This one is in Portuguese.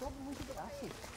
todo mundo de graça.